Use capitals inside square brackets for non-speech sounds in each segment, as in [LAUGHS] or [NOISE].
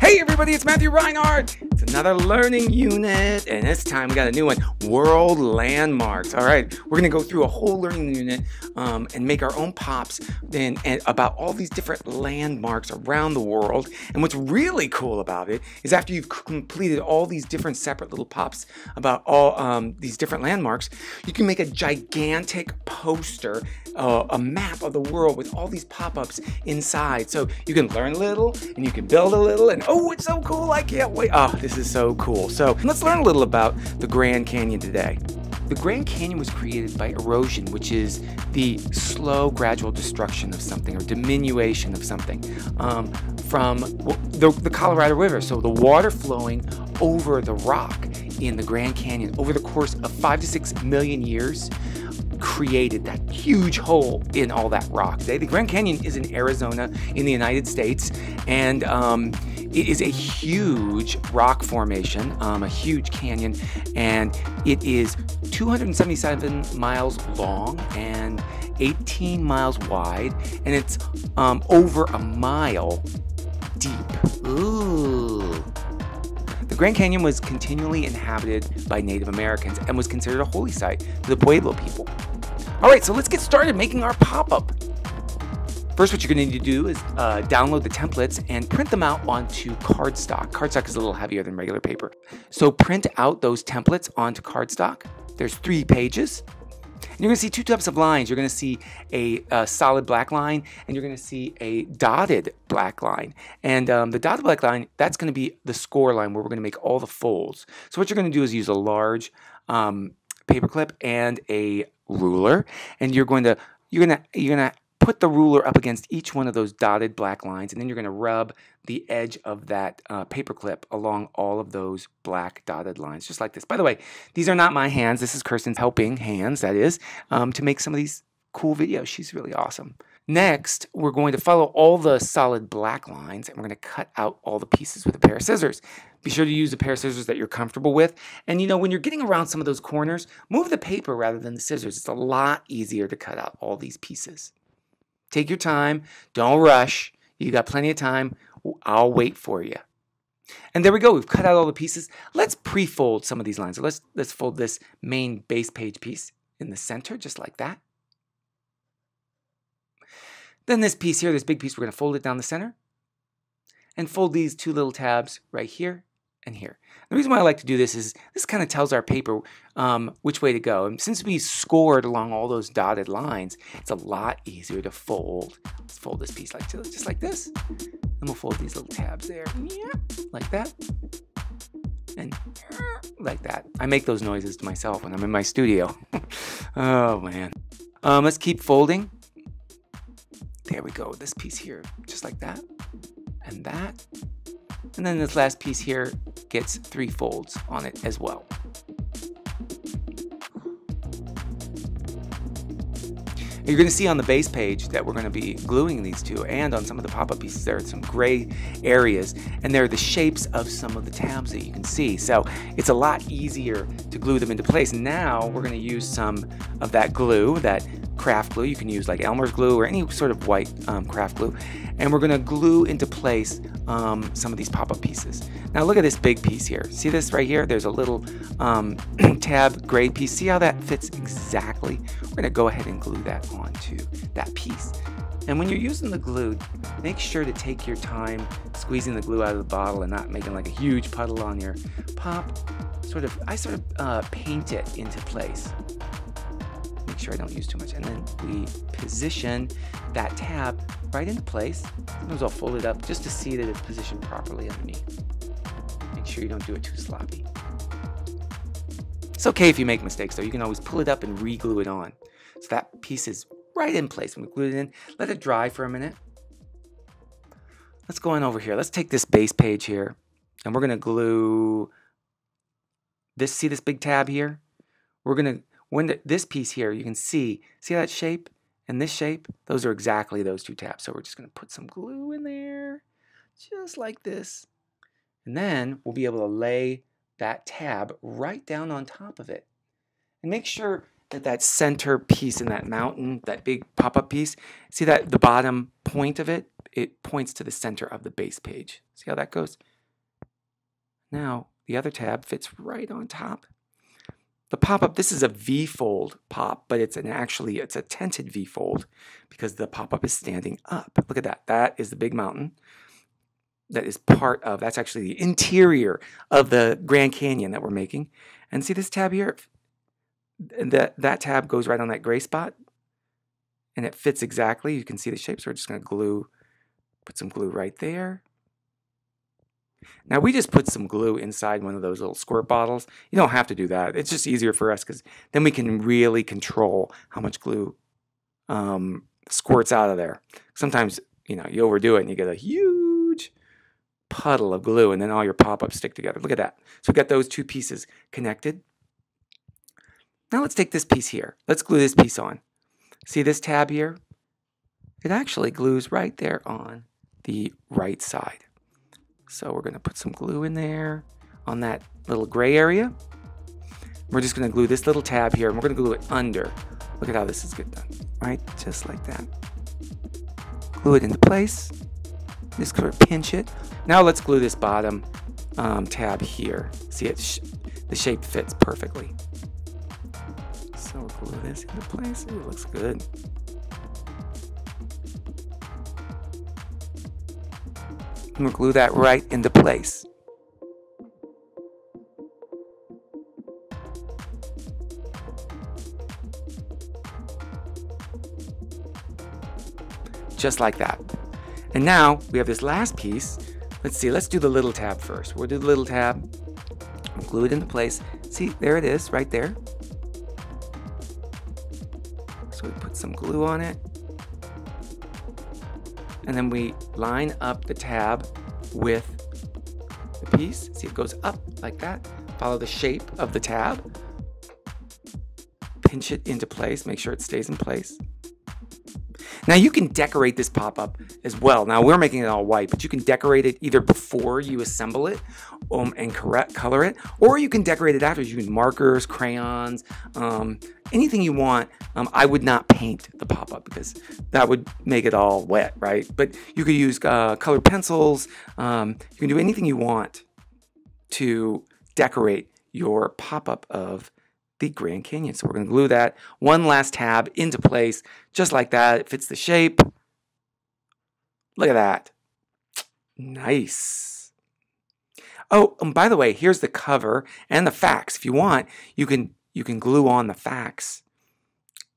Hey everybody, it's Matthew Reinhart. It's another learning unit, and this time we got a new one, World Landmarks. All right, we're gonna go through a whole learning unit um, and make our own pops and, and about all these different landmarks around the world. And what's really cool about it is after you've completed all these different separate little pops about all um, these different landmarks, you can make a gigantic poster, uh, a map of the world with all these pop-ups inside. So you can learn a little and you can build a little and oh, it's so cool. I can't wait. Oh, this is so cool. So let's learn a little about the Grand Canyon today. The Grand Canyon was created by erosion, which is the slow, gradual destruction of something or diminution of something um, from the, the Colorado River. So the water flowing over the rock in the Grand Canyon over the course of five to six million years created that huge hole in all that rock. The Grand Canyon is in Arizona in the United States, and um, it is a huge rock formation, um, a huge canyon, and it is 277 miles long and 18 miles wide, and it's um, over a mile deep. Ooh. The Grand Canyon was continually inhabited by Native Americans and was considered a holy site to the Pueblo people. All right, so let's get started making our pop-up. First, what you're going to need to do is uh, download the templates and print them out onto cardstock. Cardstock is a little heavier than regular paper. So print out those templates onto cardstock. There's three pages. And you're going to see two types of lines. You're going to see a, a, solid black line, and you're going to see a dotted black line. And um, the dotted black line, that's going to be the score line where we're going to make all the folds. So what you're going to do is use a large um, paperclip and a ruler, and you're going to you're to you're going to put the ruler up against each one of those dotted black lines, and then you're going to rub the edge of that uh, paper clip along all of those black dotted lines, just like this. By the way, these are not my hands. This is Kirsten's helping hands, that is, um, to make some of these cool videos. She's really awesome. Next, we're going to follow all the solid black lines and we're going to cut out all the pieces with a pair of scissors. Be sure to use a pair of scissors that you're comfortable with. And you know, when you're getting around some of those corners, move the paper rather than the scissors. It's a lot easier to cut out all these pieces. Take your time. Don't rush. You got plenty of time. I'll wait for you. And there we go. We've cut out all the pieces. Let's pre-fold some of these lines. So let's, let's fold this main base page piece in the center, just like that. Then this piece here, this big piece, we're going to fold it down the center and fold these two little tabs right here and here. The reason why I like to do this is this kind of tells our paper um, which way to go. And since we scored along all those dotted lines, it's a lot easier to fold. Let's fold this piece like just like this. And we'll fold these little tabs there, like that. And like that. I make those noises to myself when I'm in my studio. [LAUGHS] oh man. Um, let's keep folding. There we go, this piece here, just like that, and that. And then this last piece here gets three folds on it as well. You're going to see on the base page that we're going to be gluing these two and on some of the pop-up pieces there are some gray areas and they're the shapes of some of the tabs that you can see. So it's a lot easier to glue them into place. Now we're going to use some of that glue, that craft glue. You can use like Elmer's glue or any sort of white um, craft glue. And we're gonna glue into place um, some of these pop-up pieces. Now look at this big piece here. See this right here? There's a little um, [CLEARS THROAT] tab gray piece. See how that fits exactly? We're gonna go ahead and glue that onto that piece. And when you're using the glue, make sure to take your time squeezing the glue out of the bottle and not making like a huge puddle on your pop. Sort of, I sort of uh, paint it into place make sure I don't use too much. And then we position that tab right into place. Sometimes I'll fold it up just to see that it's positioned properly underneath. Make sure you don't do it too sloppy. It's okay if you make mistakes though. You can always pull it up and re-glue it on. So that piece is right in place. We glue it in, let it dry for a minute. Let's go on over here. Let's take this base page here and we're gonna glue this, see this big tab here? We're gonna when the, this piece here, you can see, see that shape and this shape? Those are exactly those two tabs. So we're just to put some glue in there, just like this. And then we'll be able to lay that tab right down on top of it. And make sure at that center piece in that mountain, that big pop-up piece. See that the bottom point of it? It points to the center of the base page. See how that goes? Now, the other tab fits right on top. The pop-up, this is a V-fold pop, but it's an actually, it's a tented V-fold because the pop-up is standing up. Look at that. That is the big mountain that is part of, that's actually the interior of the Grand Canyon that we're making. And see this tab here? That, that tab goes right on that gray spot and it fits exactly. You can see the shape, so we're just gonna glue, put some glue right there. Now we just put some glue inside one of those little squirt bottles. You don't have to do that. It's just easier for us because then we can really control how much glue um, squirts out of there. Sometimes, you know, you overdo it and you get a huge puddle of glue and then all your pop-ups stick together. Look at that. So we got those two pieces connected. Now let's take this piece here. Let's glue this piece on. See this tab here? It actually glues right there on the right side. So we're to put some glue in there on that little gray area. We're just to glue this little tab here, and we're to glue it under. Look at how this is good done, right? Just like that. Glue it into place. Just sort of pinch it. Now let's glue this bottom um, tab here. See, it sh the shape fits perfectly. So we'll glue this into place. Ooh, it looks good. And we'll glue that right into place. Just like that. And now we have this last piece. Let's see, let's do the little tab first. We'll do the little tab, glue it into place. See, there it is, right there. So we put some glue on it and then we line up the tab with the piece. See, it goes up like that. Follow the shape of the tab. Pinch it into place, make sure it stays in place. Now you can decorate this pop-up as well. Now we're making it all white, but you can decorate it either before you assemble it um, and correct color it, or you can decorate it after. You use markers, crayons, um, anything you want. Um, I would not paint the pop-up because that would make it all wet, right? But you could use uh, colored pencils. Um, you can do anything you want to decorate your pop-up of the Grand Canyon. So we're going to glue that one last tab into place, just like that. It fits the shape. Look at that. Nice. Oh, and by the way, here's the cover and the facts. If you want, you can you can glue on the facts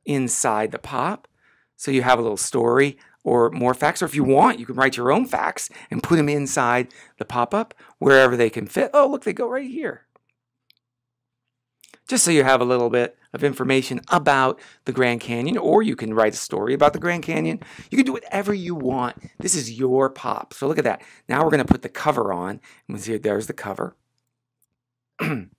inside the pop. So you have a little story or more facts. Or if you want, you can write your own facts and put them inside the pop-up wherever they can fit. Oh, look, they go right here just so you have a little bit of information about the Grand Canyon, or you can write a story about the Grand Canyon. You can do whatever you want. This is your pop. So look at that. Now we're going to put the cover on. And we see there's the cover. [CLEARS THROAT] and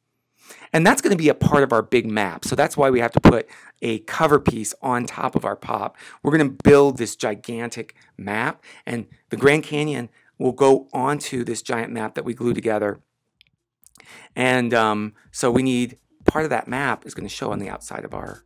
that's going to be a part of our big map. So that's why we have to put a cover piece on top of our pop. We're going to build this gigantic map, and the Grand Canyon will go onto this giant map that we glue together. And um, so we need part of that map is going to show on the outside of our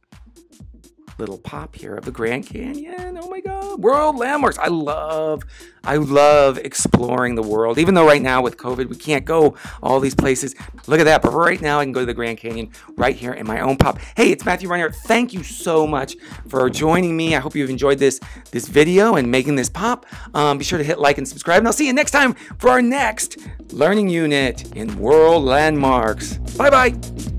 little pop here of the Grand Canyon. Oh my God, world landmarks. I love, I love exploring the world. Even though right now with COVID, we can't go all these places. Look at that. But right now I can go to the Grand Canyon right here in my own pop. Hey, it's Matthew Reinhart. Thank you so much for joining me. I hope you've enjoyed this, this video and making this pop. Um, be sure to hit like and subscribe. And I'll see you next time for our next learning unit in world landmarks. Bye-bye.